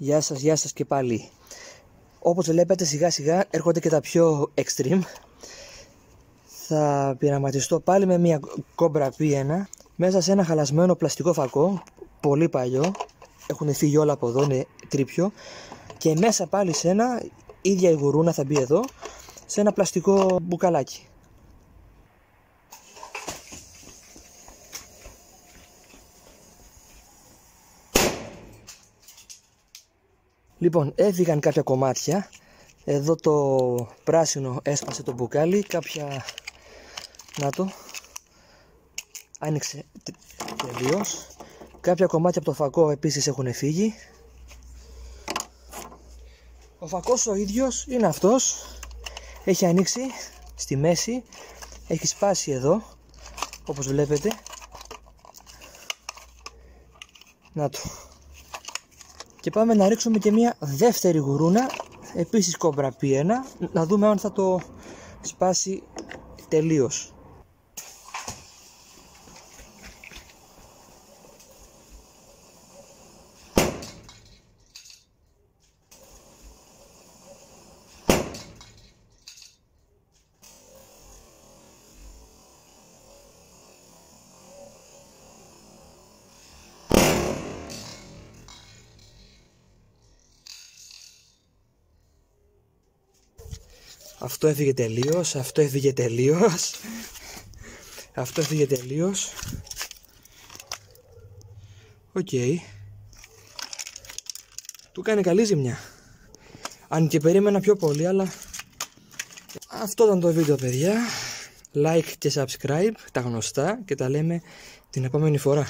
Γεια σας, γεια σας και πάλι. Όπως βλέπετε σιγά σιγά έρχονται και τα πιο extreme. Θα πειραματιστώ πάλι με μια Cobra P1 μέσα σε ένα χαλασμένο πλαστικό φακό, πολύ παλιό. Έχουν φύγει όλα από εδώ, είναι τρίπιο. Και μέσα πάλι σε ένα, ίδια η γουρούνα θα μπει εδώ, σε ένα πλαστικό μπουκαλάκι. Λοιπόν, έφυγαν κάποια κομμάτια. Εδώ το πράσινο έσπασε το μπουκάλι. Κάποια... Να το. Άνοιξε τελείως. Κάποια κομμάτια από το φακό επίσης έχουν φύγει. Ο φακός ο ίδιος είναι αυτός. Έχει ανοίξει στη μέση. Έχει σπάσει εδώ. Όπως βλέπετε. Να το και πάμε να ρίξουμε και μια δεύτερη γουρούνα. Επίσης κόμπρα P1 να δούμε αν θα το σπάσει τελείως Αυτό έφυγε τελείως, αυτό έφυγε τελείως. Αυτό έφυγε τελείως. Οκ. Του κάνει καλή ζημιά. Αν και περίμενα πιο πολύ, αλλά αυτό ήταν το βίντεο παιδιά. Like και subscribe, τα γνωστά και τα λέμε την επόμενη φορά.